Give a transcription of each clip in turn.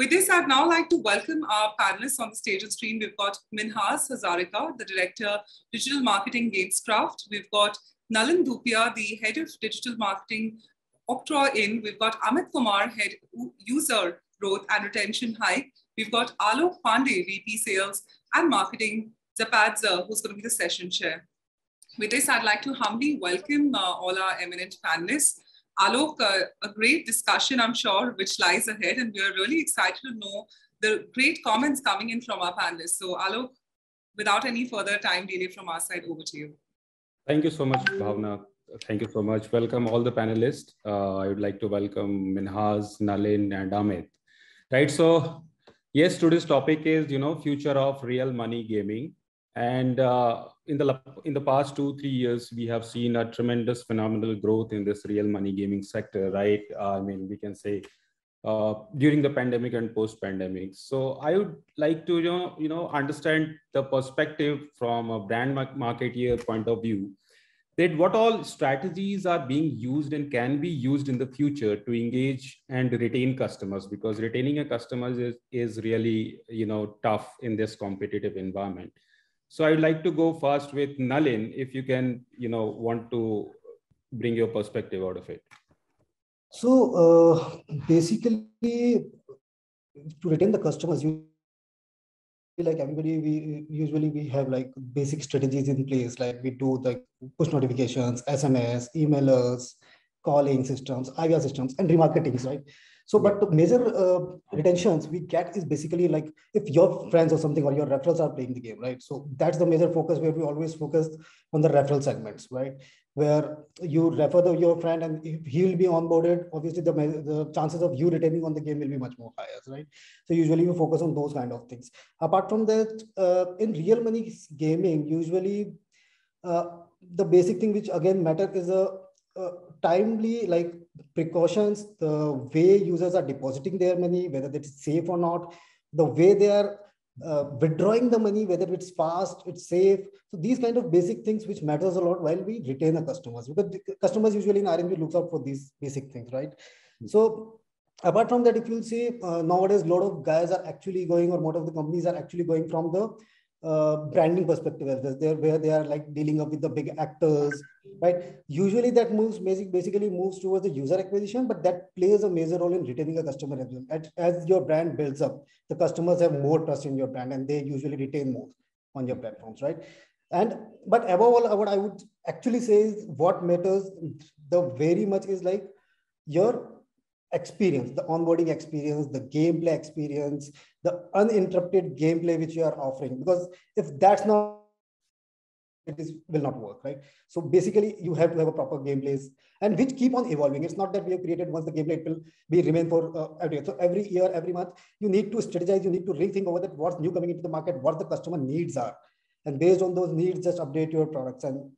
With this, I'd now like to welcome our panelists on the stage and screen. We've got Minhaz Hazarika, the Director, Digital Marketing Gameskraft. We've got Nalin Dhupia, the Head of Digital Marketing, Octro Inc. We've got Amit Kumar, Head User Growth and Retention Hike. We've got Alok Pandey, VP Sales and Marketing, Xapads, who's going to be the session chair. With this, I'd like to humbly welcome uh, all our eminent panelists. Alok, uh, a great discussion, I'm sure, which lies ahead. And we're really excited to know the great comments coming in from our panelists. So, Alok, without any further time delay from our side, over to you. Thank you so much, Bhavna. Thank you so much. Welcome all the panelists. Uh, I would like to welcome Minhaz, Nalin, and Amit. Right. So, yes, today's topic is you know future of real money gaming, and uh, in the in the past two three years we have seen a tremendous phenomenal growth in this real money gaming sector right? I mean we can say uh, during the pandemic and post pandemic so i would like to you know you know understand the perspective from a brand marketeer point of view that what all strategies are being used and can be used in the future to engage and retain customers? Because retaining a customer is, is really you know tough in this competitive environment so I'd like to go first with Nalin, if you can, you know, want to bring your perspective out of it. So uh, basically, to retain the customers, you like everybody we usually we have like basic strategies in place like we do the push notifications sms emailers calling systems IVR systems and remarketings right so, but the major uh, retentions we get is basically like if your friends or something or your referrals are playing the game, right? So that's the major focus where we always focus on the referral segments, right? Where you refer the, your friend and if he will be onboarded, obviously the, the chances of you retaining on the game will be much more higher, right? So usually we focus on those kind of things. Apart from that, uh, in real money gaming, usually uh, the basic thing which again matter is a, a timely like precautions, the way users are depositing their money, whether it's safe or not, the way they are uh, withdrawing the money, whether it's fast, it's safe. So these kind of basic things which matters a lot while we retain the customers because the customers usually in RMG looks out for these basic things, right? Mm-hmm. So apart from that, if you'll see uh, nowadays, a lot of guys are actually going or most of the companies are actually going from the uh, branding perspective as there where they are like dealing up with the big actors right? Usually that moves basic, basically moves towards the user acquisition but that plays a major role in retaining a customer as well. As your brand builds up the customers have more trust in your brand and they usually retain more on your platforms right? And but above all what i would actually say is what matters the very much is like your experience, the onboarding experience, the gameplay experience, the uninterrupted gameplay which you are offering. Because if that's not, it is will not work, right? So basically, you have to have a proper gameplays and which keep on evolving. It's not that we have created once the gameplay it will be remain for uh, every year. So every year, every month, you need to strategize. You need to rethink over that what's new coming into the market, what the customer needs are, and based on those needs, just update your products and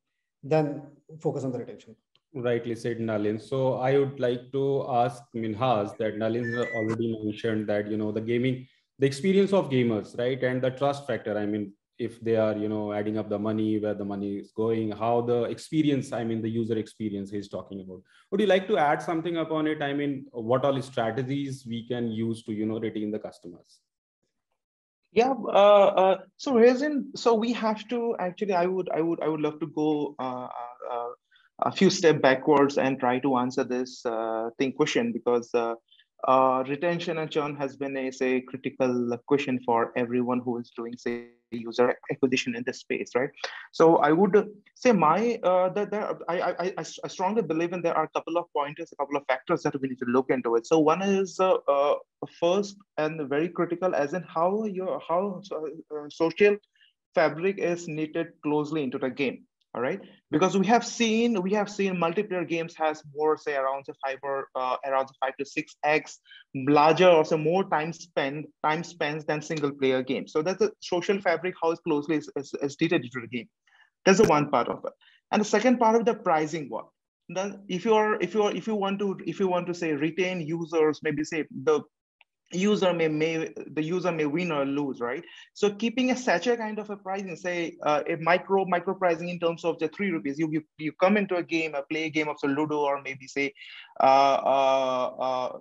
then focus on the retention rightly said Nalin. So I would like to ask Minhaz that Nalin already mentioned that, you know, the gaming, the experience of gamers, right? And the trust factor. I mean, if they are, you know, adding up the money, where the money is going, how the experience, I mean, the user experience he's talking about. Would you like to add something upon it? I mean, what all strategies we can use to, you know, retain the customers? Yeah. Uh, uh, so resin. So we have to actually. I would. I would. I would love to go uh, uh a few step backwards and try to answer this uh, thing question because uh, uh, retention and churn has been a say critical question for everyone who is doing say user acquisition in this space right? So i would say my uh, that there I, I i strongly believe in there are a couple of pointers a couple of factors that we need to look into it. So one is uh, uh, first and very critical as in how your how uh, social fabric is knitted closely into the game all right? Because we have seen we have seen multiplayer games has more say around the five or uh, around the five to six x larger or so more time spent time spent than single player games. So that's the social fabric how closely is, is, is detailed into the game. That's the one part of it. And the second part of the pricing one then if you're if you're if you want to if you want to say retain users maybe say the user may, may the user may win or lose right? So keeping a such a kind of a pricing say uh, a micro micro pricing in terms of the three rupees you, you you come into a game a play a game of the ludo or maybe say uh, uh, uh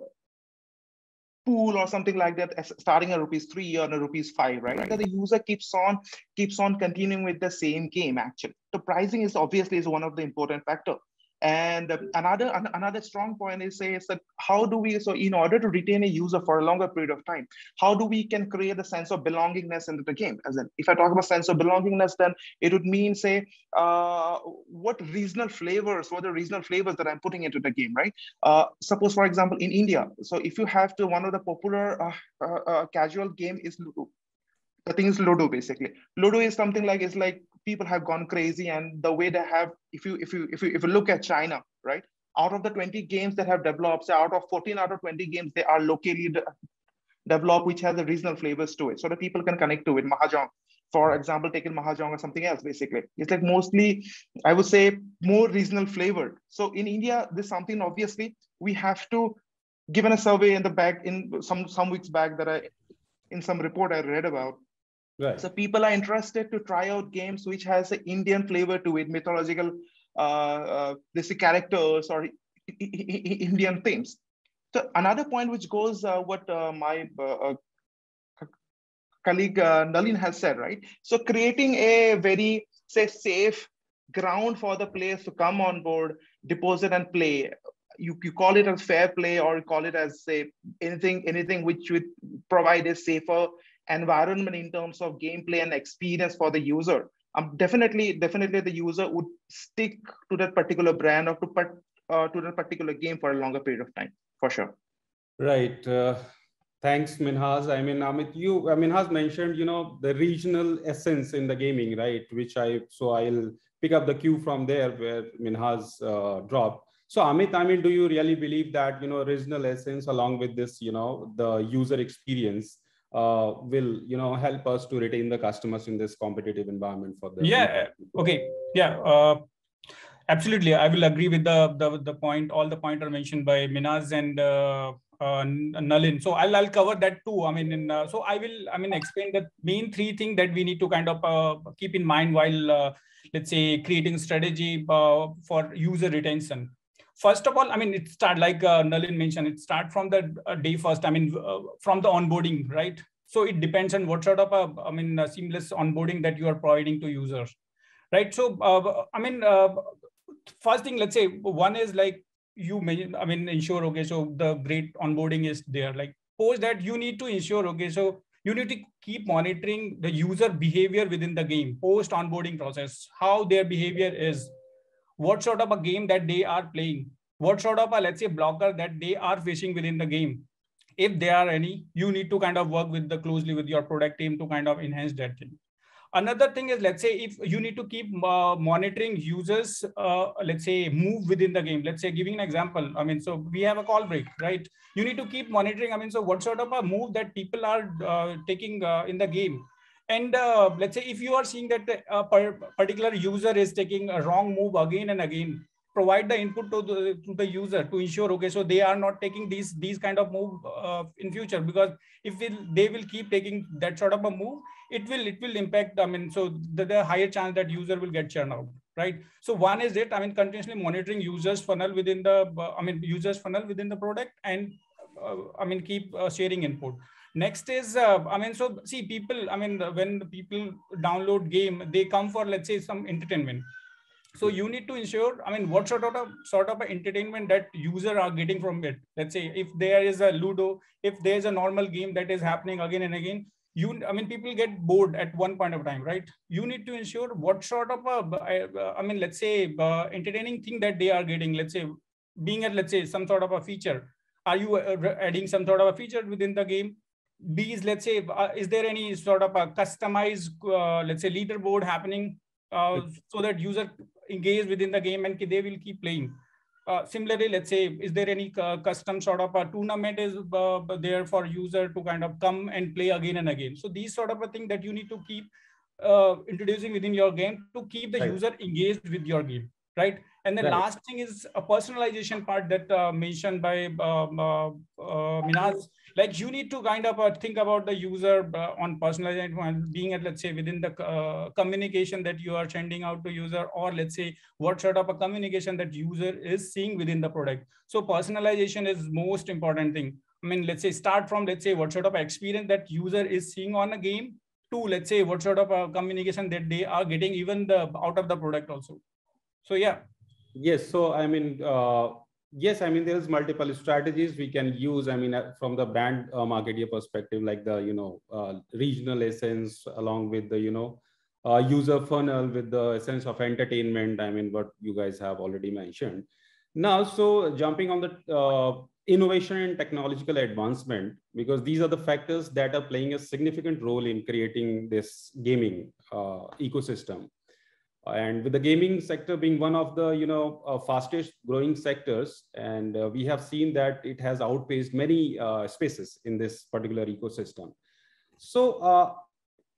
pool or something like that starting at rupees 3 or a rupees 5 right, right. the user keeps on keeps on continuing with the same game actually. The pricing is obviously is one of the important factor and another another strong point is say is that how do we so in order to retain a user for a longer period of time, how do we can create a sense of belongingness into the game? As in, if I talk about sense of belongingness, then it would mean say uh, what regional flavors, what the regional flavors that I'm putting into the game, right? Uh, suppose for example in India, so if you have to one of the popular uh, uh, uh casual game is. The thing is Ludo basically. Ludo is something like it's like people have gone crazy and the way they have if you if you if you if you look at china right? Out of the 20 games that have developed say out of 14 out of 20 games they are locally de developed which has the regional flavors to it. So that people can connect to it. Mahjong for example taking mahjong or something else basically. It's like mostly i would say more regional flavored. So in india this something obviously we have to given a survey in the back in some some weeks back that i in some report i read about Right. So people are interested to try out games which has an Indian flavor to it, mythological, uh, uh, this characters or Indian themes. So another point which goes uh, what uh, my uh, uh, colleague uh, Nalin has said, right? So creating a very say safe ground for the players to come on board, deposit and play. You, you call it as fair play or call it as say anything anything which would provide a safer environment in terms of gameplay and experience for the user. Um, definitely definitely the user would stick to that particular brand or to put uh, to that particular game for a longer period of time for sure. Right uh, thanks minhaz. I mean amit you i mean has mentioned you know the regional essence in the gaming right which i so i'll pick up the cue from there where minhaz uh, dropped. So Amit, I mean, do you really believe that you know regional essence along with this, you know, the user experience uh, will you know help us to retain the customers in this competitive environment for them yeah okay yeah uh, absolutely i will agree with the, the the point all the point are mentioned by minhaz and uh, uh, Nalin. So I'll, I'll cover that too. I mean, in, uh, so I will, I mean, explain the main three things that we need to kind of uh, keep in mind while, uh, let's say, creating strategy uh, for user retention. First of all, I mean, it start like uh, Nalin mentioned, it start from the uh, day first. I mean, uh, from the onboarding, right? So it depends on what sort of I mean, seamless onboarding that you are providing to users, right? So, uh, I mean, uh, first thing, let's say one is like you may, I mean, ensure, okay, so the great onboarding is there. Like post that you need to ensure, okay, so you need to keep monitoring the user behavior within the game post onboarding process, how their behavior is what sort of a game that they are playing, what sort of a, let's say, blocker that they are facing within the game. If there are any, you need to kind of work with the closely with your product team to kind of enhance that thing. Another thing is, let's say, if you need to keep uh, monitoring users, uh, let's say, move within the game. Let's say, giving an example. I mean, so we have a call break, right? You need to keep monitoring. I mean, so what sort of a move that people are uh, taking uh, in the game and uh, let's say if you are seeing that a particular user is taking a wrong move again and again, provide the input to the, to the user to ensure, okay, so they are not taking these, these kind of move uh, in future, because if they will keep taking that sort of a move, it will, it will impact, I mean, so the, the higher chance that user will get churned out right? So one is it i mean continuously monitoring users funnel within the uh, i mean users funnel within the product and uh, i mean keep uh, sharing input next is uh, i mean so see people i mean when people download game they come for let's say some entertainment. So you need to ensure i mean what sort of a, sort of entertainment that user are getting from it. Let's say if there is a ludo if there's a normal game that is happening again and again you i mean people get bored at one point of time right? You need to ensure what sort of a i mean let's say uh, entertaining thing that they are getting let's say being at let's say some sort of a feature. Are you uh, adding some sort of a feature within the game B is, let's say, uh, is there any sort of a customized, uh, let's say, leaderboard happening uh, so that user engage within the game and they will keep playing? Uh, similarly, let's say, is there any uh, custom sort of a tournament is uh, there for user to kind of come and play again and again? So these sort of a thing that you need to keep introducing within your game to keep the right. user engaged with your game, right? And the right. last thing is a personalization part that uh, mentioned by uh, uh, Minhaz. Like you need to kind of uh, think about the user uh, on personalization, being at let's say within the uh, communication that you are sending out to user, or let's say what sort of a communication that user is seeing within the product. So personalization is most important thing. I mean, let's say start from let's say what sort of experience that user is seeing on a game to let's say what sort of uh, communication that they are getting even the out of the product also. So yeah. Yes. So I mean, uh, yes, I mean there's multiple strategies we can use. I mean, uh, from the brand uh, marketer perspective, like the you know uh, regional essence along with the you know uh, user funnel with the sense of entertainment. I mean, what you guys have already mentioned. Now, so jumping on the uh, innovation and technological advancement, because these are the factors that are playing a significant role in creating this gaming uh, ecosystem. And with the gaming sector being one of the you know uh, fastest growing sectors, and uh, we have seen that it has outpaced many uh, spaces in this particular ecosystem. So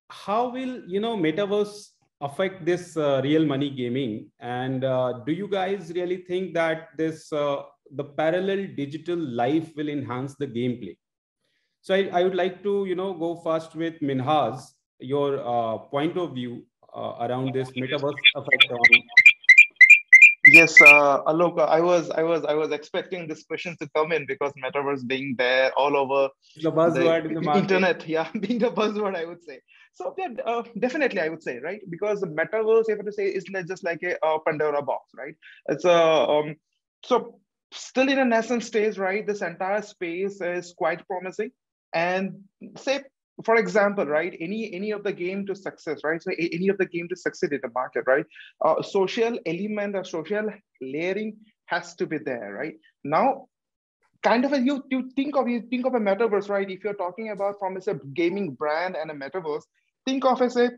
how will you know metaverse affect this uh, real money gaming and uh, do you guys really think that this uh, the parallel digital life will enhance the gameplay so I, I, would like to you know go first with minhaz your uh, point of view uh, around this metaverse effect on Yes, uh, Alok, I was, I was, I was expecting this question to come in because metaverse being there all over the buzzword the, the internet, yeah, being the buzzword, I would say. So yeah, uh, definitely, I would say, right, because the metaverse, if I to say, is just like a, a Pandora box, right? It's a um, so still in a nascent stage, right? This entire space is quite promising, and say for example right any any of the game to success right? So any of the game to succeed in the market right? Uh, social element or social layering has to be there right? Now kind of a you you think of you think of a metaverse right? If you're talking about from as a gaming brand and a metaverse think of as a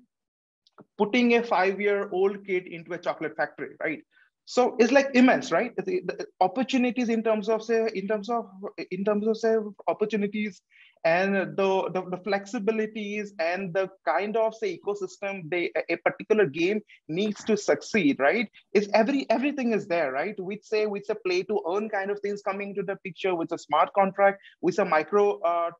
putting a five year old kid into a chocolate factory right? So it's like immense right? The, the opportunities in terms of say in terms of in terms of say opportunities and the, the, the, flexibilities and the kind of say ecosystem they a particular game needs to succeed right? Is every everything is there right? We say with a play to earn kind of things coming to the picture with a smart contract with a micro uh,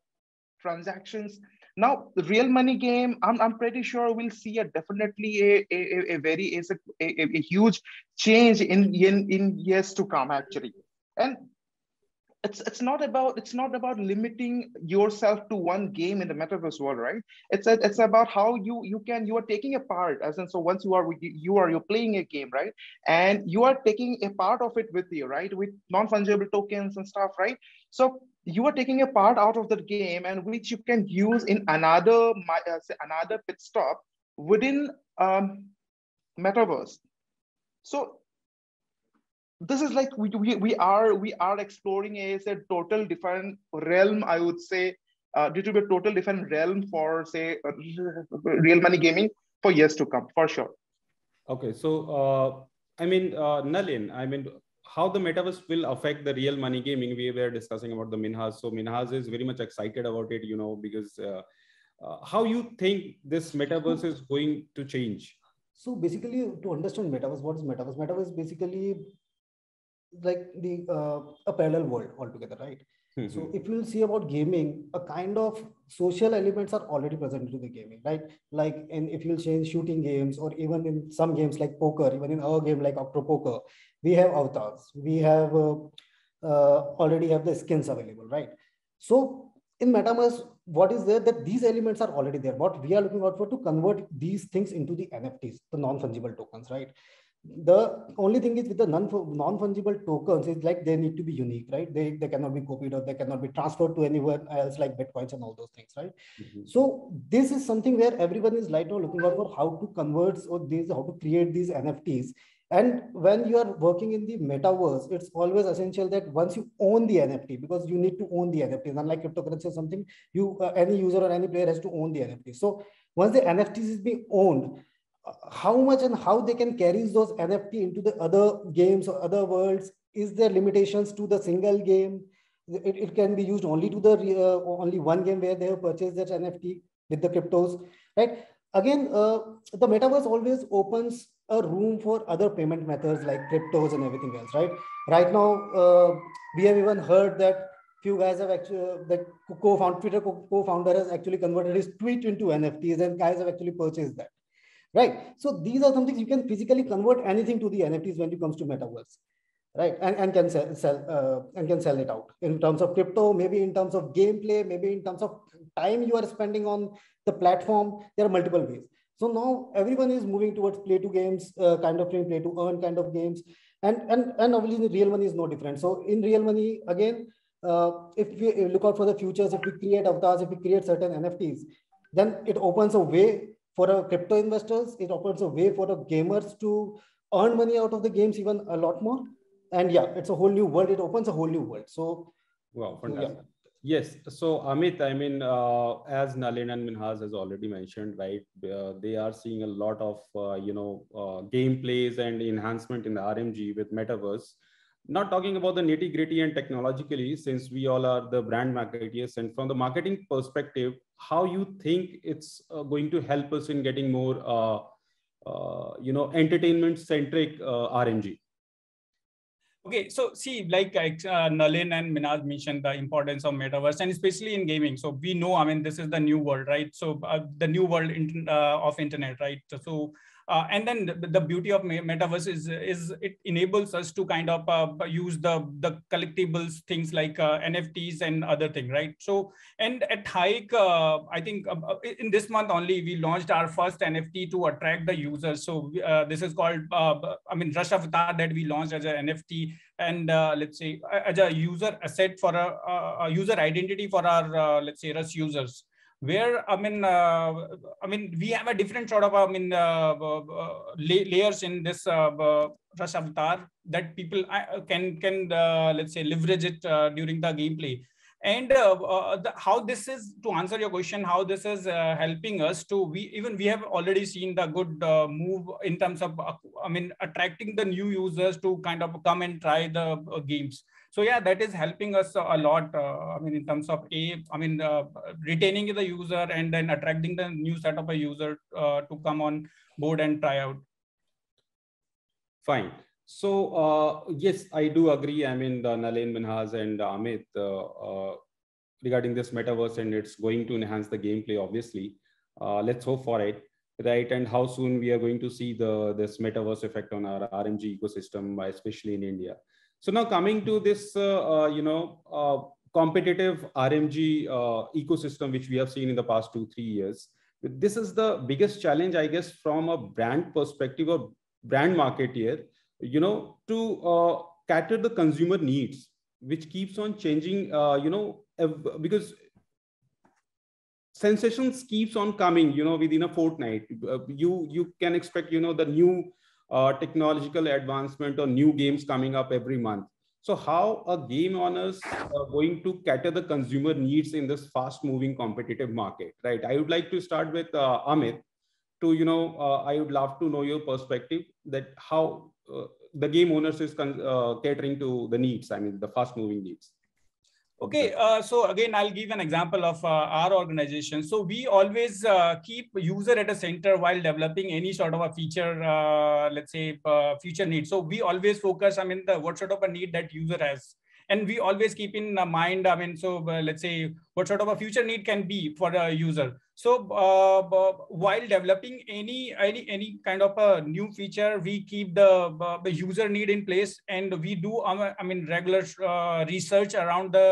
transactions. Now the real money game i'm, I'm pretty sure we'll see a definitely a, a, a very a, a, a huge change in, in in years to come actually. And it's it's not about it's not about limiting yourself to one game in the metaverse world right? It's a, it's about how you you can you are taking a part as in so once you are you are you're playing a game right? And you are taking a part of it with you right? With non-fungible tokens and stuff right? So you are taking a part out of the game and which you can use in another uh, another pit stop within um, metaverse. So this is like we, we, we are we are exploring a, a total different realm i would say uh, due to a total different realm for say uh, real money gaming for years to come for sure. Okay so uh, i mean uh, nalin i mean how the metaverse will affect the real money gaming? We were discussing about the minhaz. So minhaz is very much excited about it you know because uh, uh, how you think this metaverse is going to change? So basically to understand metaverse what is metaverse? Metaverse basically like the uh, a parallel world altogether right? Mm-hmm. so if you will see about gaming a kind of social elements are already present into the gaming right? Like in if you'll change shooting games or even in some games like poker even in our game like octro poker we have avatars. We have uh, uh, already have the skins available right? So in metaverse what is there? That these elements are already there. What we are looking out for to convert these things into the nfts the non-fungible tokens right the only thing is with the non non-fungible tokens is like they need to be unique, right? They, they cannot be copied or they cannot be transferred to anyone else like Bitcoins and all those things, right? Mm-hmm. So this is something where everyone is right now looking out for how to convert or these, how to create these NFTs. And when you are working in the metaverse, it's always essential that once you own the NFT, because you need to own the NFTs, unlike cryptocurrency or something, you uh, any user or any player has to own the NFT. So once the NFTs is being owned, how much and how they can carry those NFT into the other games or other worlds? Is there limitations to the single game? It, it can be used only to the uh, only one game where they have purchased that NFT with the cryptos, right? Again, uh, the metaverse always opens a room for other payment methods like cryptos and everything else, right? Right now, uh, we have even heard that few guys have actually uh, the co-founder Twitter co-founder has actually converted his tweet into NFTs, and guys have actually purchased that right? So these are some things you can physically convert anything to the NFTs when it comes to metaverse, right? And, and can sell, sell uh, and can sell it out in terms of crypto, maybe in terms of gameplay, maybe in terms of time you are spending on the platform. There are multiple ways. So now everyone is moving towards play to games uh, kind of thing, play to earn kind of games. And, and, and obviously real money is no different. So in real money, again, uh, if we look out for the futures, if we create avatars, if we create certain NFTs, then it opens a way for a crypto investors. It opens a way for the gamers to earn money out of the games even a lot more. And yeah, it's a whole new world. It opens a whole new world. So, wow, fantastic. Yeah. Yes. So Amit, I mean, uh, as Nalin and Minhaz has already mentioned, right? Uh, they are seeing a lot of, uh, you know, uh, gameplays and enhancement in the RMG with metaverse. Not talking about the nitty gritty and technologically, since we all are the brand marketeers. And from the marketing perspective, how you think it's uh, going to help us in getting more, uh, you know, entertainment centric RMG? Okay, so see, like uh, Nalin and minhaz mentioned the importance of metaverse, and especially in gaming. So we know, I mean, this is the new world, right? So uh, the new world uh, of internet, right? So uh, and then the, the, beauty of metaverse is is it enables us to kind of uh, use the the collectibles things like uh, nfts and other thing right? So and at hike uh, i think uh, uh, in this month only we launched our first nft to attract the users. So this is called i mean rush avatar that we launched as an nft and let's say as a user asset for a, a user identity for our let's say rush users where I mean, uh, I mean, we have a different sort of I mean uh, uh, layers in this uh, Rush avatar that people uh, can can uh, let's say leverage it during the gameplay. And the, how this is to answer your question, how this is helping us to we even we have already seen the good move in terms of I mean attracting the new users to kind of come and try the games. So yeah that is helping us a lot uh, i mean in terms of a i mean uh, retaining the user and then attracting the new set of a user uh, to come on board and try out. Fine so uh, yes i do agree i mean the nalin minhaz and amit uh, uh, regarding this metaverse and it's going to enhance the gameplay obviously let's hope for it right and how soon we are going to see the this metaverse effect on our rmg ecosystem especially in india so now coming to this, uh, uh, you know, uh, competitive RMG ecosystem, which we have seen in the past two, three years. This is the biggest challenge, I guess, from a brand perspective or brand marketeer, you know, to cater the consumer needs, which keeps on changing, you know, because sensations keeps on coming you know within a fortnight uh, you you can expect you know the new uh, technological advancement or new games coming up every month. So how a game owners are going to cater the consumer needs in this fast moving competitive market, right? I would like to start with uh, Amit to, you know, uh, I would love to know your perspective that how uh, the game owners is uh, catering to the needs, I mean, the fast moving needs. Okay, uh, so again, I'll give an example of uh, our organization. So we always uh, keep user at a center while developing any sort of a feature, uh, let's say uh, future need. So we always focus, I mean, the what sort of a need that user has and we always keep in mind i mean so uh, let's say what sort of a future need can be for a user. So uh, while developing any any any kind of a new feature we keep the, uh, the user need in place and we do um, i mean regular uh, research around the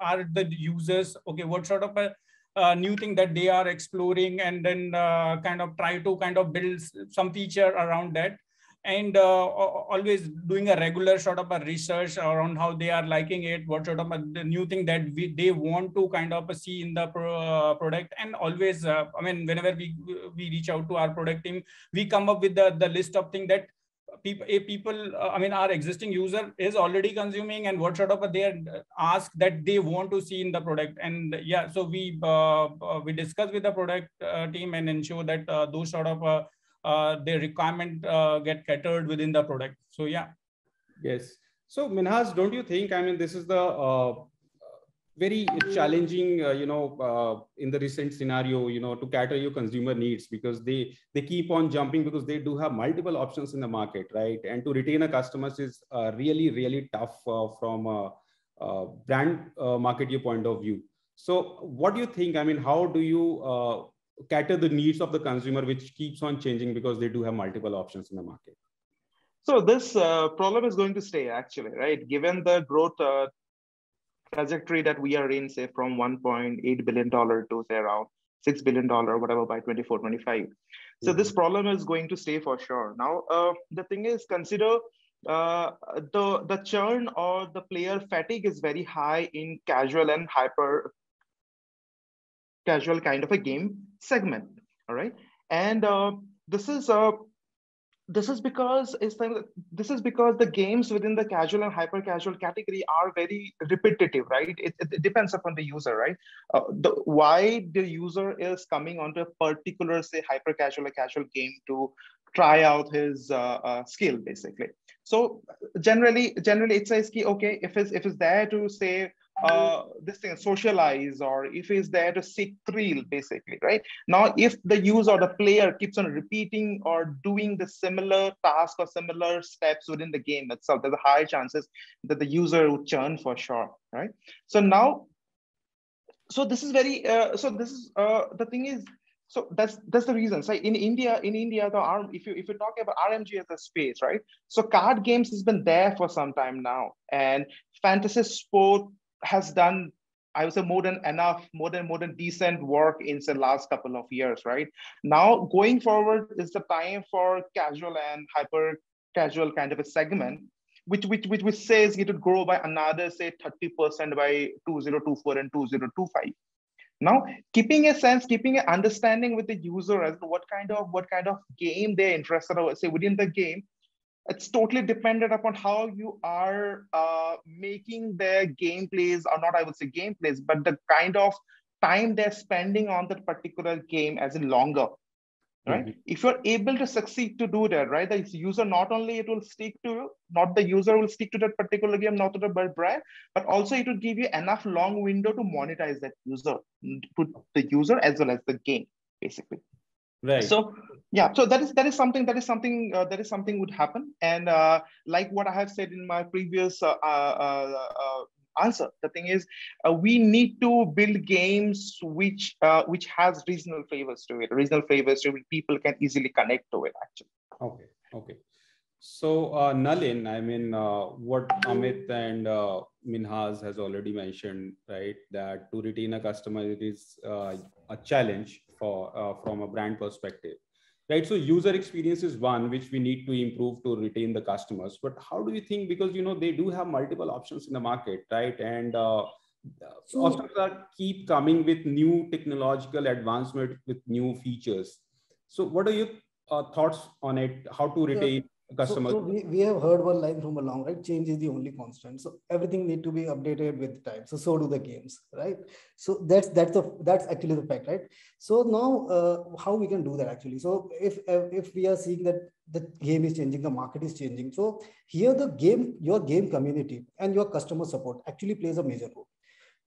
are the users okay what sort of a uh, new thing that they are exploring and then uh, kind of try to kind of build some feature around that and uh, always doing a regular sort of a research around how they are liking it, what sort of a, the new thing that we, they want to kind of see in the pro, uh, product. And always, uh, I mean, whenever we, we reach out to our product team, we come up with the, the list of things that people, people, uh, I mean, our existing user is already consuming and what sort of a, they ask that they want to see in the product. And yeah, so we, uh, uh, we discuss with the product team and ensure that those sort of uh, the requirement uh, get catered within the product. So yeah. Yes. So Minhaz, don't you think? I mean, this is the uh, very challenging, uh, you know, uh, in the recent scenario, you know, to cater your consumer needs because they they keep on jumping because they do have multiple options in the market, right? And to retain a customers is uh, really really tough from a, brand marketer point of view. So, what do you think? I mean, how do you cater the needs of the consumer, which keeps on changing because they do have multiple options in the market. So this uh, problem is going to stay actually, right? Given the growth uh, trajectory that we are in, say from 1.8 billion dollar to say around six billion dollar, whatever by 24, 25. So this problem is going to stay for sure. Now uh, the thing is, consider uh, the the churn or the player fatigue is very high in casual and hyper casual kind of a game segment. All right, and uh, this is uh, this is because it's this is because the games within the casual and hyper casual category are very repetitive right? It, it depends upon the user right? Uh, the why the user is coming onto a particular say hyper casual or casual game to try out his uh, uh, skill basically. So generally generally it says okay if it's if it's there to say uh, this thing socialize or if he's there to seek thrill basically right? Now if the user or the player keeps on repeating or doing the similar task or similar steps within the game itself there's a high chances that the user would churn for sure right? So now so this is very uh, so this is uh, the thing is so that's that's the reason. So in india in india the arm if you if you talk about rmg as a space right? So card games has been there for some time now and fantasy sport has done I would say more than enough, more than more than decent work in the last couple of years, right? Now going forward is the time for casual and hyper casual kind of a segment, which which which, which says it would grow by another say 30% by 2024 and 2025. Now, keeping a sense, keeping an understanding with the user as to what kind of what kind of game they're interested in, say within the game, it's totally dependent upon how you are uh, making their gameplays or not i would say gameplays but the kind of time they're spending on that particular game as in longer right? Mm-hmm. if you're able to succeed to do that right the user not only it will stick to you not the user will stick to that particular game not to the brand but also it will give you enough long window to monetize that user to the user as well as the game basically. Right. So yeah so that is that is something that is something uh, that is something would happen. And uh, like what i have said in my previous uh, uh, uh, uh answer the thing is we need to build games which which has regional flavors to it. Regional flavors to it people can easily connect to it actually. Okay okay. So nalin i mean what amit and minhaz has already mentioned right that to retain a customer it is a challenge for from a brand perspective right so user experience is one which we need to improve to retain the customers. But how do you think because you know they do have multiple options in the market right? And uh, so, customers keep coming with new technological advancement with new features. So what are your uh, thoughts on it? How to retain customers. So, so, we, we have heard one line from a long right? Change is the only constant. So everything need to be updated with time. So so do the games right? So that's that's the that's actually the fact right? So now uh, how we can do that actually? So if if we are seeing that the game is changing the market is changing so here the game your game community and your customer support actually plays a major role.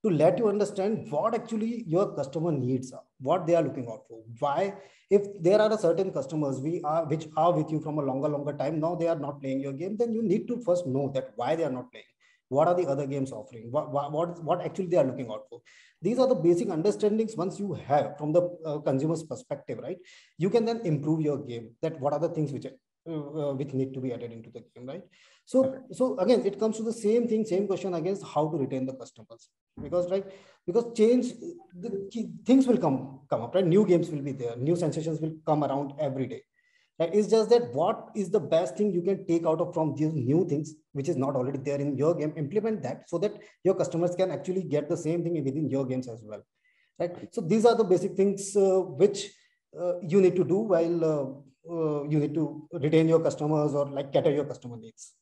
To let you understand what actually your customer needs are, what they are looking out for. Why, if there are a certain customers we are which are with you from a longer, longer time, now they are not playing your game, then you need to first know that why they are not playing. What are the other games offering? What, what, what, actually they are looking out for? These are the basic understandings once you have from the uh, consumer's perspective, right? You can then improve your game that what are the things which uh, which need to be added into the game, right? So, okay. so again, it comes to the same thing, same question against how to retain the customers, because right, because change, the things will come come up, right? New games will be there, new sensations will come around every day. Right? It's just that what is the best thing you can take out of from these new things, which is not already there in your game, implement that so that your customers can actually get the same thing within your games as well. Right. So these are the basic things uh, which uh, you need to do while uh, uh, you need to retain your customers or like cater your customer needs.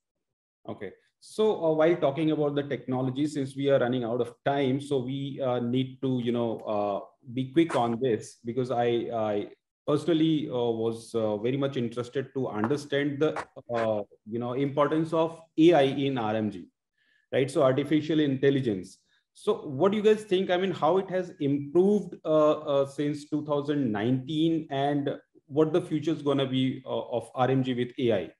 Okay. So uh, while talking about the technology, since we are running out of time, so we uh, need to, you know, uh, be quick on this because I, I personally uh, was uh, very much interested to understand the, you know, importance of AI in RMG, right? So artificial intelligence. So what do you guys think? I mean, how it has improved since 2019 and what the future is going to be uh, of RMG with AI,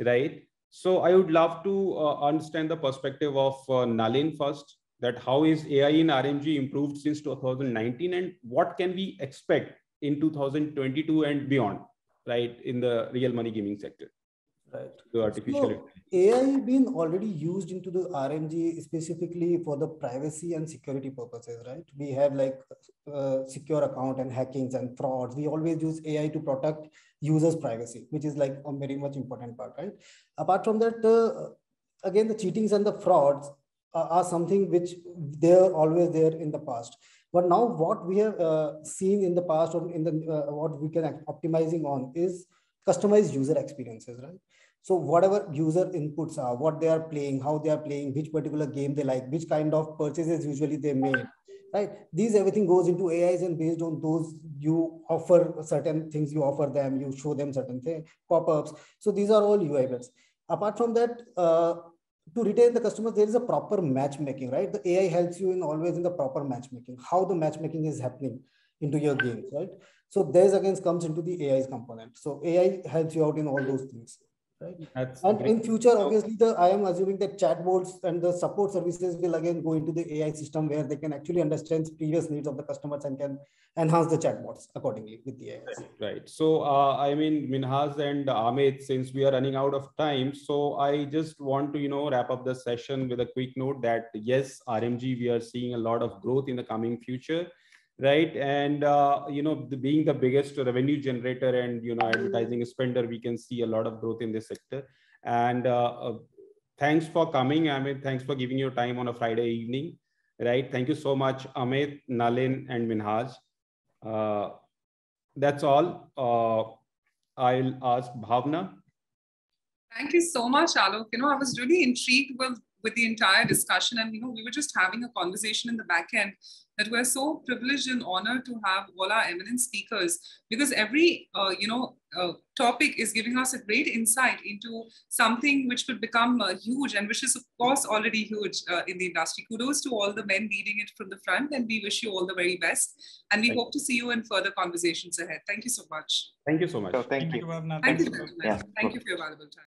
right? So I would love to uh, understand the perspective of uh, Nalin first, that how is AI in RMG improved since 2019 and what can we expect in 2022 and beyond, right, in the real money gaming sector? right the artificial so, ai been already used into the rmg specifically for the privacy and security purposes right? We have like uh, secure account and hackings and frauds. We always use ai to protect users privacy which is like a very much important part right? Apart from that uh, again the cheatings and the frauds are, are, something which they're always there in the past. But now what we have uh, seen in the past or in the uh, what we can optimizing on is customized user experiences, right? So whatever user inputs are, what they are playing, how they are playing, which particular game they like, which kind of purchases usually they made, right? These everything goes into AIs and based on those you offer certain things, you offer them, you show them certain things, pop-ups. So these are all UI bits. Apart from that, uh, to retain the customers, there is a proper matchmaking, right? The AI helps you in always in the proper matchmaking, how the matchmaking is happening into your games, right? So this again comes into the AI's component. So AI helps you out in all those things right? That's and great. in future, obviously, the I am assuming that chatbots and the support services will again go into the AI system where they can actually understand previous needs of the customers and can enhance the chatbots accordingly with the AI. Right. So, uh, I mean, Minhaz and Amit, since we are running out of time, so I just want to, you know, wrap up the session with a quick note that yes, RMG, we are seeing a lot of growth in the coming future right? And uh, you know the, being the biggest revenue generator and you know advertising spender we can see a lot of growth in this sector. And uh, uh, thanks for coming i mean thanks for giving your time on a friday evening right? Thank you so much amit nalin and minhaz uh, that's all. Uh, i'll ask bhavna. Thank you so much alok. You know i was really intrigued with with the entire discussion. And, you know, we were just having a conversation in the back end that we're so privileged and honored to have all our eminent speakers because every, uh, you know, uh, topic is giving us a great insight into something which could become uh, huge and which is, of course, already huge uh, in the industry. Kudos to all the men leading it from the front and we wish you all the very best. And we Thank hope you. to see you in further conversations ahead. Thank you so much. Thank you so much. So, thank, thank, you. you. Thank, you, yeah. Thank you for your valuable time.